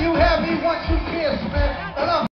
you have me once you kiss, man.